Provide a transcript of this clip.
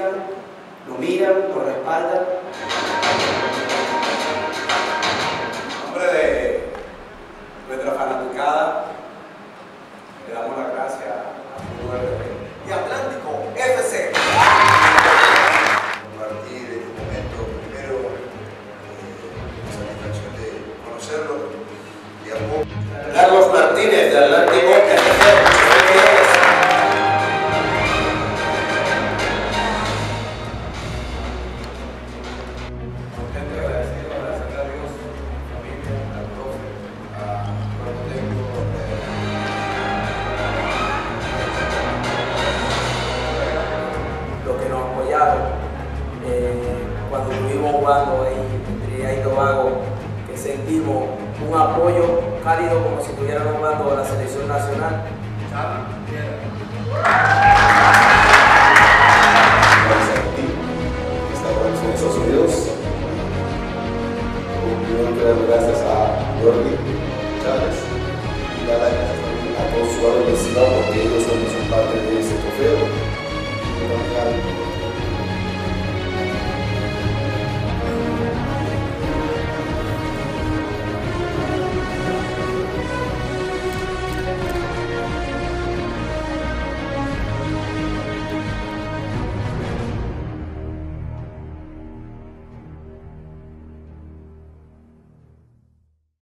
escuchan, lo miran, lo respaldan. En nombre de nuestra fanaticada, le damos las gracias a Fútbol y Atlántico FC. compartir este momento. Primero, eh, satisfacción de conocerlo de a poco. Carlos Martínez de Atlántico FC. Eh, cuando estuvimos jugando ahí en Trinidad y Tobago, que sentimos un apoyo cálido como si estuviéramos jugando a la selección nacional. Estados Unidos. Gracias a Jordi Chávez y a todos los jugadores de Silao porque ellos son parte de ese trofeo.